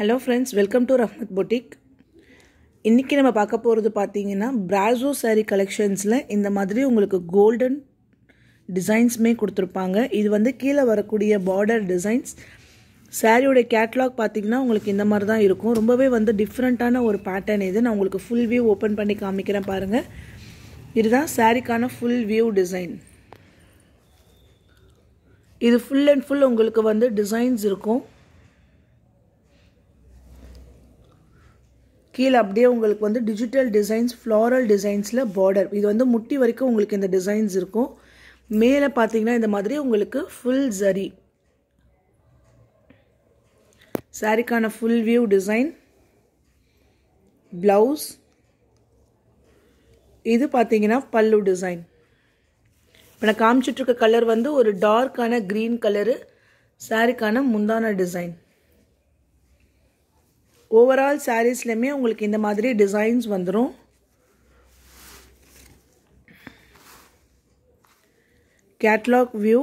Hello friends welcome to Rahmat boutique இன்றைக்கி நம்ம பார்க்க போகிறது பார்த்தீங்கன்னா பிராசோ சாரீ கலெக்ஷன்ஸில் இந்த மாதிரி உங்களுக்கு கோல்டன் டிசைன்ஸுமே கொடுத்துருப்பாங்க. இது வந்து கீழே வரக்கூடிய பார்டர் டிசைன்ஸ் சாரியோடைய கேட்லாக் பார்த்தீங்கன்னா உங்களுக்கு இந்த மாதிரி தான் இருக்கும். ரொம்பவே வந்து டிஃப்ரெண்ட்டான ஒரு பேட்டர்ன் இது. நான் உங்களுக்கு ஃபுல் வியூ ஓப்பன் பண்ணி காமிக்கிறேன் பாருங்கள் இதுதான் சாரிக்கான ஃபுல் வியூ டிசைன் இது ஃபுல் அண்ட் ஃபுல் உங்களுக்கு வந்து டிசைன்ஸ் இருக்கும். கீழே அப்படியே உங்களுக்கு வந்து டிஜிட்டல் டிசைன்ஸ் ஃப்ளாரல் டிசைன்ஸில் பார்டர் இது வந்து முட்டி வரைக்கும் உங்களுக்கு இந்த டிசைன்ஸ் இருக்கும். மேலே பார்த்தீங்கன்னா இந்த மாதிரி உங்களுக்கு ஃபுல் ஜரி சாரிக்கான ஃபுல் வியூ டிசைன் ப்ளவுஸ் இது பார்த்தீங்கன்னா பல்லு டிசைன் இப்போ நான் காமிச்சிட்ருக்க கலர் வந்து ஒரு டார்க்கான க்ரீன் கலரு சாரிக்கான முந்தான டிசைன் ஓவரால் சாரீஸ்லையுமே உங்களுக்கு இந்த மாதிரி டிசைன்ஸ் வந்துடும் கேட்லாக் வியூ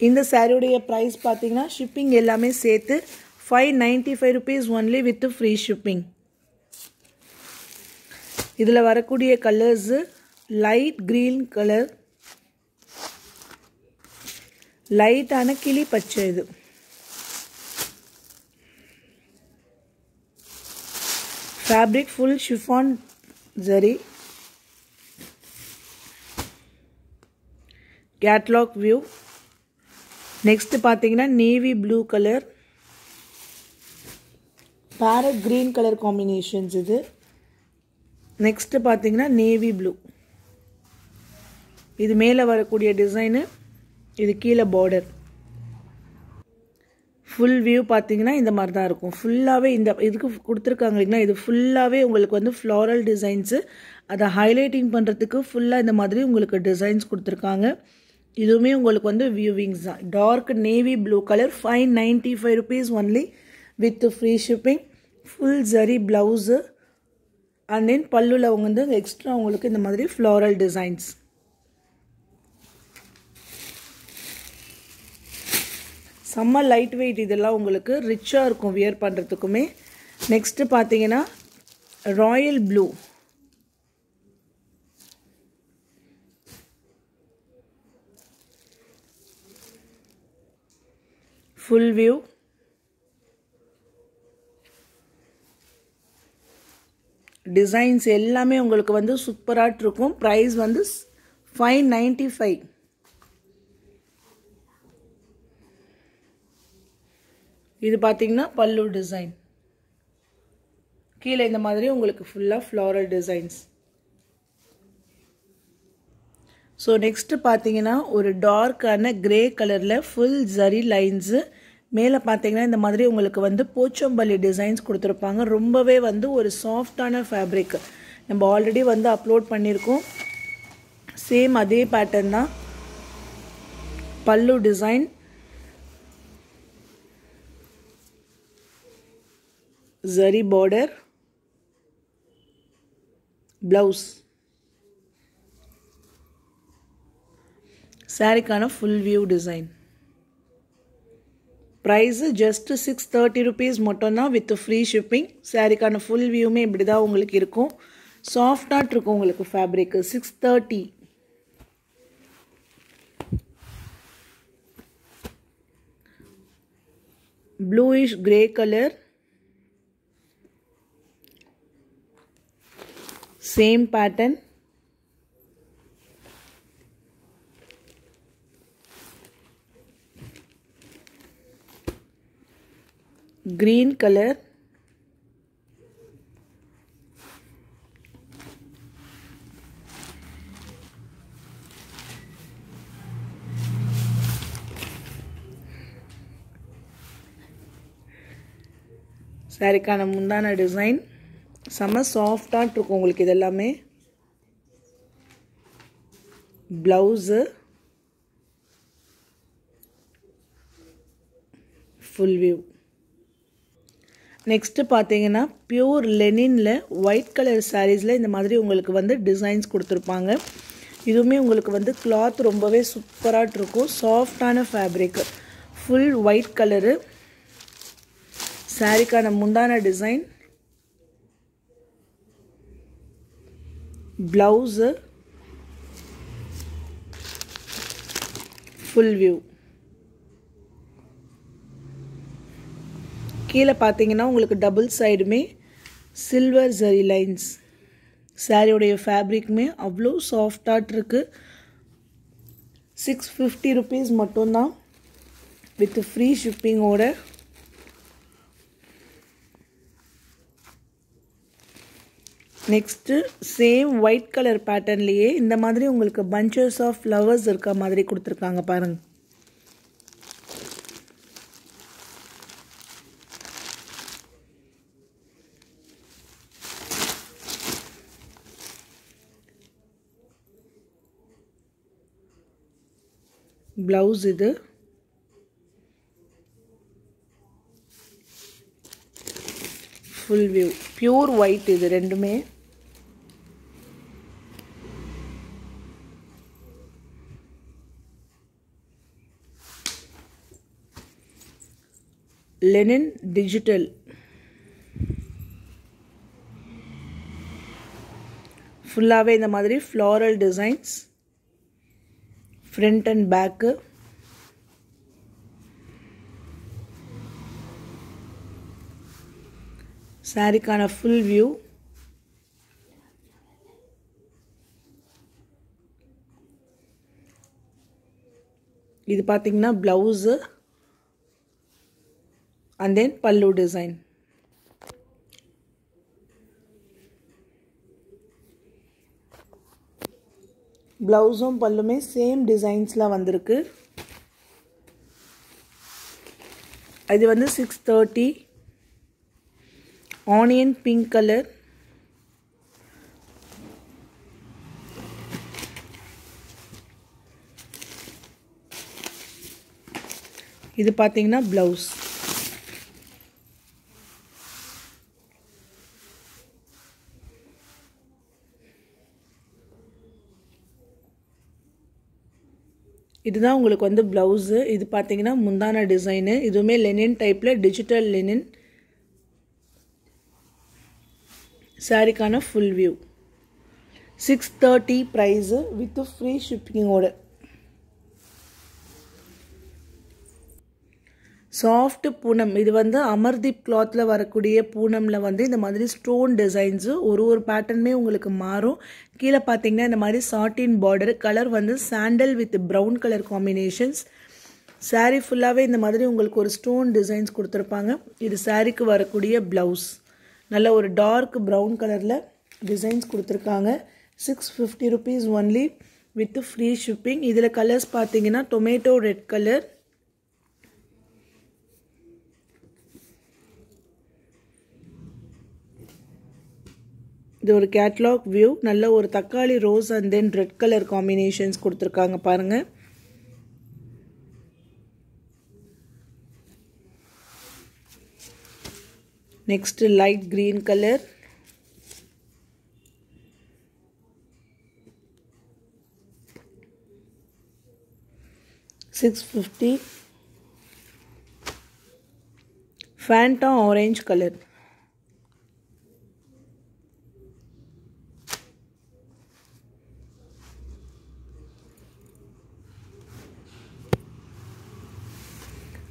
இந்த சாரியுடைய ப்ரைஸ் பார்த்தீங்கன்னா ஷிப்பிங் எல்லாமே சேர்த்து five ninety five rupees only with free shipping இதில் வரக்கூடிய கலர்ஸு லைட் க்ரீன் கலர் லைட்டான கிளி பச்சை இது. Fabric full chiffon zari catalogue view next பார்த்தீங்கன்னா navy blue colour parrot green colour combinations இது. நெக்ஸ்ட்டு பார்த்தீங்கன்னா நேவி ப்ளூ இது மேலே வரக்கூடிய டிசைனு இது கீழே பார்டர் ஃபுல் வியூ பார்த்தீங்கன்னா இந்த மாதிரி தான் இருக்கும். ஃபுல்லாகவே இந்த இதுக்கு கொடுத்துருக்காங்க இல்லைங்களா? இது ஃபுல்லாகவே உங்களுக்கு வந்து ஃப்ளாரல் டிசைன்ஸு அதை ஹைலைட்டிங் பண்ணுறதுக்கு ஃபுல்லாக இந்த மாதிரி உங்களுக்கு டிசைன்ஸ் கொடுத்துருக்காங்க. இதுவுமே உங்களுக்கு வந்து வியூவிங்ஸ் தான். Dark navy blue colour five ninety five rupees only with free shipping full zari blouse and then பல்லுவில் வந்து எக்ஸ்ட்ரா உங்களுக்கு இந்த மாதிரி ஃப்ளாரல் டிசைன்ஸ் செம்ம லைட் வெயிட் இதெல்லாம் உங்களுக்கு ரிச்சாக இருக்கும் வியர் பண்ணுறதுக்குமே நெக்ஸ்ட்டு பார்த்தீங்கன்னா royal blue full view designs எல்லாமே உங்களுக்கு வந்து சூப்பராக இருக்கும். ப்ரைஸ் வந்து ஃபைவ் நைன்ட்டி ஃபைவ் இது பார்த்தீங்கன்னா பல்லு டிசைன் கீழே இந்த மாதிரி உங்களுக்கு ஃபுல்லாக ஃப்ளாரல் டிசைன்ஸ் ஸோ நெக்ஸ்ட்டு பார்த்தீங்கன்னா ஒரு டார்க்கான கிரே கலரில் ஃபுல் ஜரி லைன்ஸு மேலே பார்த்தீங்கன்னா இந்த மாதிரி உங்களுக்கு வந்து போச்சம்பள்ளி டிசைன்ஸ் கொடுத்துருப்பாங்க. ரொம்பவே வந்து ஒரு சாஃப்டான ஃபேப்ரிக் நம்ம ஆல்ரெடி வந்து அப்லோட் பண்ணியிருக்கோம். சேம் அதே பேட்டர்ன் தான் pallu design zari border blouse சாரிக்கான full view design price just six thirty rupees மட்டும்தான் வித் ஃப்ரீ ஷிப்பிங் சாரிக்கான ஃபுல் வியூமே இப்படி தான் உங்களுக்கு இருக்கும். சாஃப்டாக இருக்கும் உங்களுக்கு fabric six thirty bluish grey colour same pattern green color சாரிக்கான முந்தான டிசைன் செம்ம சாஃப்டாக இருக்கும் உங்களுக்கு இதெல்லாமே. ப்ளவுஸு ஃபுல் வியூ நெக்ஸ்ட்டு பார்த்தீங்கன்னா பியூர் லெனினில் ஒயிட் கலர் சாரீஸில் இந்த மாதிரி உங்களுக்கு வந்து டிசைன்ஸ் கொடுத்துருப்பாங்க. இதுவுமே உங்களுக்கு வந்து கிளாத் ரொம்பவே சூப்பராக இருக்கும் சாஃப்டான ஃபேப்ரிக் ஃபுல் ஒயிட் கலரு சாரிக்கான முந்தான டிசைன் ப்ளவுஸு ஃபுல் வியூ கீழே பார்த்தீங்கன்னா உங்களுக்கு டபுள் சைடுமே சில்வர் ஜரி லைன்ஸ் சாரியோடைய ஃபேப்ரிக்குமே அவ்வளோ சாஃப்டாக இருக்குது சிக்ஸ் ஃபிஃப்டி ருபீஸ் மட்டும்தான். வித் ஃப்ரீ ஷிப்பிங்கோட நெக்ஸ்ட்டு சேம் ஒயிட் கலர் பேட்டர்ன்லேயே இந்த மாதிரி உங்களுக்கு பஞ்சஸ் ஆஃப் ஃப்ளவர்ஸ் இருக்க மாதிரி கொடுத்துருக்காங்க பாருங்கள் ப்ளவுஸ் இது. ஃபுல் வியூ பியூர் ஒயிட் இது ரெண்டுமே. லெனின் டிஜிட்டல் ஃபுல்லாகவே இந்த மாதிரி floral designs front and back சாரிக்கான full view இது பார்த்தீங்கன்னா ப்ளவுஸு அண்ட் தென் பல்லு டிசைன் ப்ளவுஸும் பல்லுமே சேம் டிசைன்ஸில் வந்திருக்கு இது வந்து six thirty onion pink colour இது பார்த்தீங்கன்னா ப்ளவுஸ் இதுதான் உங்களுக்கு வந்து ப்ளவுஸு இது பார்த்தீங்கன்னா முந்தான டிசைனு இதுவுமே லெனின் டைப்பில் digital linen சாரிக்கான full view six thirty price with free ஷிப்பிங்கோட soft Poonam. இது வந்து அமர்தீப் கிளாத்தில் வரக்கூடிய பூனமில் வந்து இந்த மாதிரி ஸ்டோன் டிசைன்ஸு ஒரு ஒரு பேட்டர்னுமே உங்களுக்கு மாறும். கீழே பார்த்தீங்கன்னா இந்த மாதிரி சாட்டின் பார்டர் கலர் வந்து sandal with brown colour combinations sari ஃபுல்லாகவே இந்த மாதிரி உங்களுக்கு ஒரு ஸ்டோன் டிசைன்ஸ் கொடுத்துருப்பாங்க. இது சாரீக்கு வரக்கூடிய ப்ளவுஸ் நல்ல ஒரு டார்க் ப்ரௌன் கலரில் டிசைன்ஸ் கொடுத்துருக்காங்க. Six fifty rupees only with free shipping இதில் கலர்ஸ் பார்த்தீங்கன்னா டொமேட்டோ ரெட் கலர் இது ஒரு கேட்லாக் வியூ நல்ல ஒரு தக்காளி rose and then red colour combinations கொடுத்துருக்காங்க பாருங்கள் next light green colour six fifty Fanta orange colour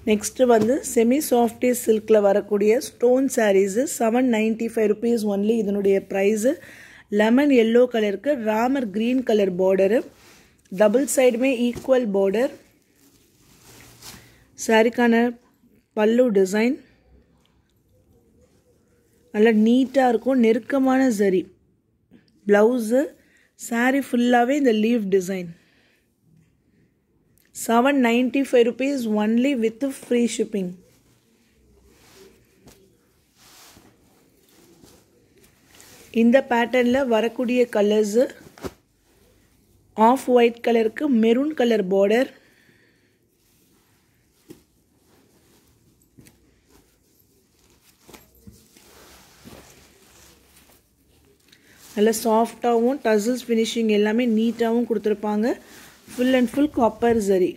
next வந்து செமி சாஃப்டி சில்கில் வரக்கூடிய stone saris seven ninety five rupees only இதனுடைய ப்ரைஸு லெமன் எல்லோ கலருக்கு Ramar green colour border double சைடுமே equal border சாரிக்கான பல்லு டிசைன் நல்லா நீட்டாக இருக்கும் நெருக்கமான சரி ப்ளவுஸு சாரீ ஃபுல்லாகவே இந்த leaf design seven ninety five rupees only with free shipping இந்த பேட்டர்னில் வரக்கூடிய கலர்ஸு ஆஃப் ஒயிட் கலருக்கு மெரூன் கலர் பார்டர் நல்லா சாஃப்டாகவும் டசில்ஸ் ஃபினிஷிங் எல்லாமே நீட்டாகவும் கொடுத்துருப்பாங்க. Full and full copper zari.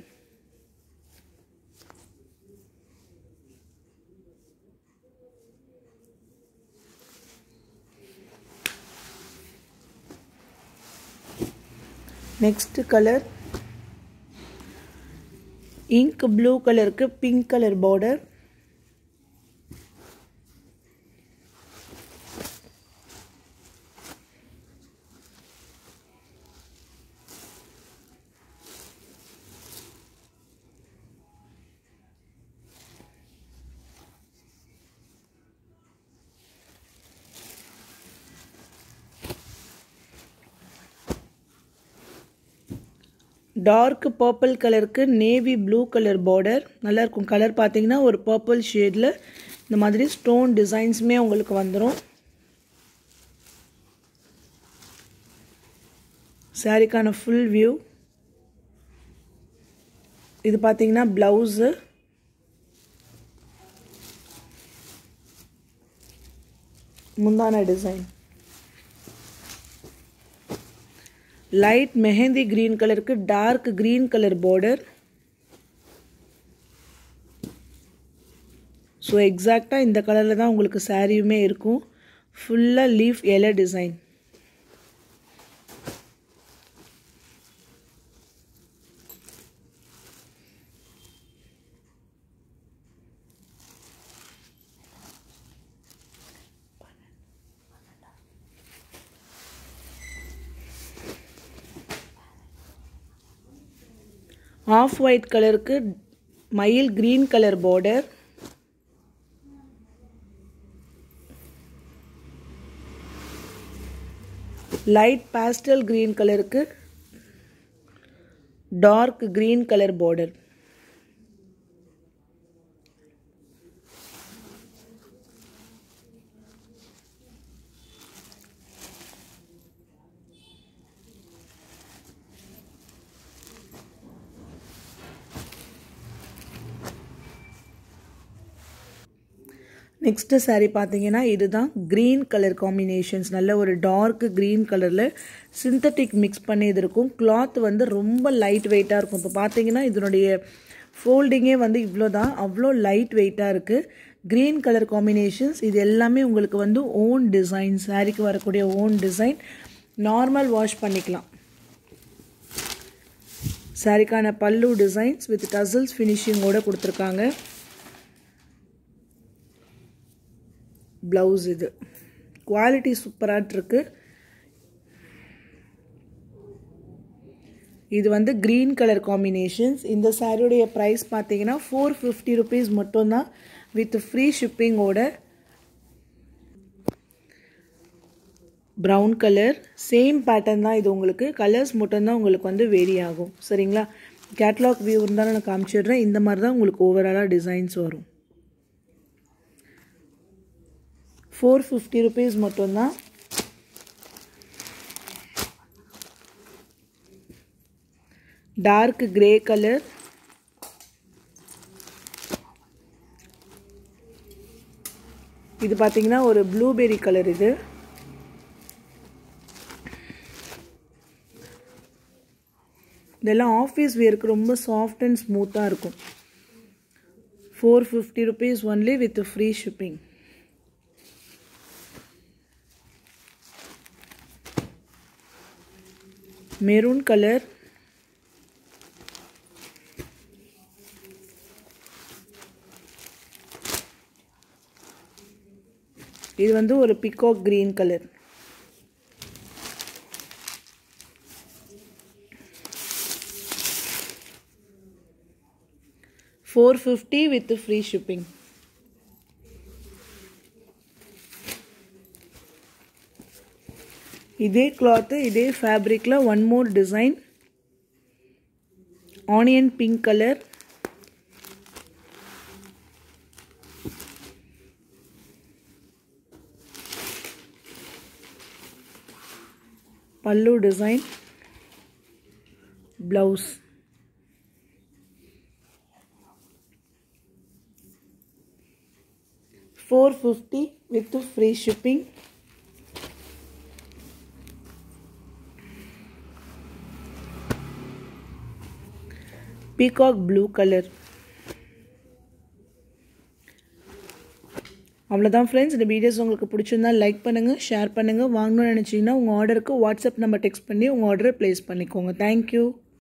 Next colour ink blue colour के pink colour border dark purple கலருக்கு நேவி ப்ளூ கலர் பார்டர் நல்லாயிருக்கும் கலர் பார்த்தீங்கன்னா ஒரு பர்பிள் ஷேடில் இந்த மாதிரி ஸ்டோன் டிசைன்ஸுமே உங்களுக்கு வந்துடும் சாரிக்கான ஃபுல் வியூ இது பார்த்தீங்கன்னா ப்ளவுஸு முந்தான டிசைன் லைட் மெஹந்தி க்ரீன் கலருக்கு dark green colour border so எக்ஸாக்டாக இந்த கலரில் தான் உங்களுக்கு சாரியுமே இருக்கும். ஃபுல்லாக லீஃப் எலை டிசைன் ஆஃப் ஒயிட் கலருக்கு மயில் green colour border light pastel green கலருக்கு dark green colour border next sari பார்த்தீங்கன்னா இதுதான் க்ரீன் கலர் காம்பினேஷன்ஸ் நல்ல ஒரு டார்க் க்ரீன் கலரில் சிந்தட்டிக் மிக்ஸ் பண்ணி இது இருக்கும் கிளாத் வந்து ரொம்ப லைட் வெயிட்டாக இருக்கும். இப்போ பார்த்தீங்கன்னா இதனுடைய ஃபோல்டிங்கே வந்து இவ்வளோ தான் அவ்வளோ லைட் வெயிட்டாக இருக்குது க்ரீன் கலர் காம்பினேஷன்ஸ் இது எல்லாமே உங்களுக்கு வந்து ஓன் டிசைன் சாரீக்கு வரக்கூடிய ஓன் டிசைன் நார்மல் வாஷ் பண்ணிக்கலாம். சாரிக்கான பல்லு டிசைன்ஸ் வித் டசல்ஸ் ஃபினிஷிங்கோடு கொடுத்துருக்காங்க. ப்ளவுஸ் இது. குவாலிட்டி சூப்பராக இருக்கு இது வந்து க்ரீன் கலர் காம்பினேஷன்ஸ். இந்த சாரியுடைய ப்ரைஸ் பார்த்தீங்கன்னா ஃபோர் ஃபிஃப்டி ருபீஸ் மட்டும்தான் வித் ஃப்ரீ ஷிப்பிங்கோட ப்ரௌன் கலர் சேம் பேட்டர்ன் தான் இது உங்களுக்கு. கலர்ஸ் மட்டும்தான் உங்களுக்கு வந்து வேரி ஆகும். சரிங்களா? கேட்லாக் வியூ இருந்தாலும் நான் காமிச்சிடுறேன். இந்த மாதிரி தான் உங்களுக்கு ஓவராலாக டிசைன்ஸ் வரும். ஃபோர் ஃபிஃப்டி ருபீஸ் மட்டும்தான். டார்க் கிரே கலர் இது பார்த்தீங்கன்னா ஒரு ப்ளூபெரி கலர் இது. இதெல்லாம் ஆஃபீஸ் வியருக்கு ரொம்ப சாஃப்ட் அண்ட் ஸ்மூத்தாக இருக்கும். Four fifty rupees only with free shipping maroon colour இது வந்து ஒரு peacock green colour four fifty with free shipping இதே கிளாத்து இதே ஃபேப்ரிக்கில் one more design onion pink colour pallu design blouse four fifty with free shipping peacock blue colour அவ்வளோதான் friends இந்த videos உங்களுக்கு பிடிச்சிருந்தா like பண்ணுங்கள் ஷேர் பண்ணுங்கள் வாங்கணும்னு நினச்சிங்கன்னா உங்கள் ஆர்டருக்கு வாட்ஸ்அப் நம்பர் டெக்ஸ்ட் பண்ணி உங்கள் ஆர்டரை ப்ளேஸ் பண்ணிக்கோங்க. தேங்க்யூ